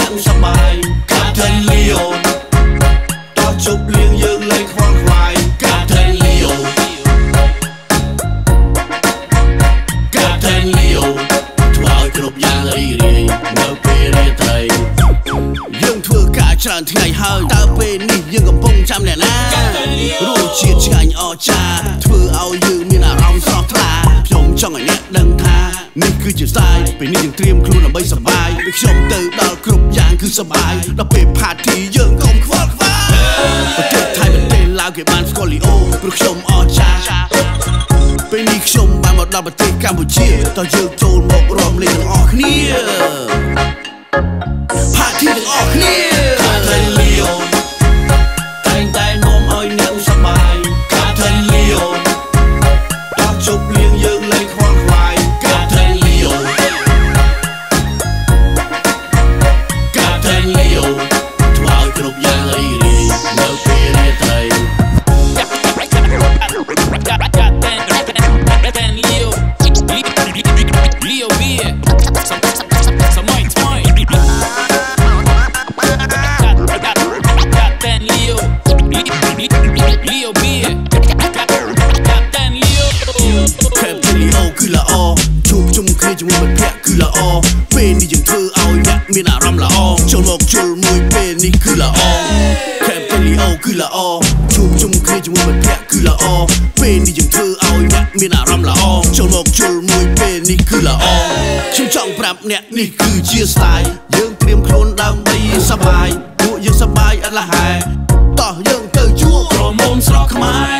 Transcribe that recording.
អ្នកសប្បាយកាត់ទៅលីអូតោះជប់លៀងយើងលែងខ្វល់ខ្វាយកាត់ទៅលីអូកាត់ទៅលីអូធ្វើឲ្យគ្រប់យ៉ាងរីករាយនៅពេលរាត្រីយើងធ្វើការច្រើនថ្ងៃហើយតើពេលនេះយើងកំពុងចាំអ្នកណារសជាតិឆ្ងាញ់អស្ចារ្យធ្វើឲ្យ ពេលនេះយើងត្រៀមខ្លួនដើម្បីសប្បាយពេលខ្ញុំទៅដល់គ្រប់យ៉ាងគឺសប្បាយដល់ពេល party យើងកុំខ្វល់ខ្វាយប្រទេសថៃប្រទេសឡាវគេបានស្គាល់លីអូព្រោះខ្ញុំអស្ចារ្យពេលនេះខ្ញុំបានមកដល់ប្រទេសកម្ពុជាតើយើងចូលមករំលែកទាំងអស់គ្នា Party ទាំងអស់គ្នា ជួបជុំគ្នាជាមួយមិត្តភក្តិគឺល្អពេលនេះយើងធ្វើឲ្យអ្នកមានអារម្មណ៍ល្អចូលមកជុលមួយពេលនេះគឺល្អខេបលីអូគឺល្អជួបជុំគ្នាជាមួយមិត្តភក្តិគឺល្អពេលនេះយើងធ្វើឲ្យអ្នកមានអារម្មណ៍ល្អចូលមកជុលមួយពេលនេះគឺល្អខ្ញុំច ង់ប្រាប់អ្នកនេះគឺជា style យើងត្រៀមខ្លួនដើម្បីសប្បាយពួកយើងសប្បាយអត់លះហែតោះយើងទៅជួបក្រមុំស្រកខ្មែរ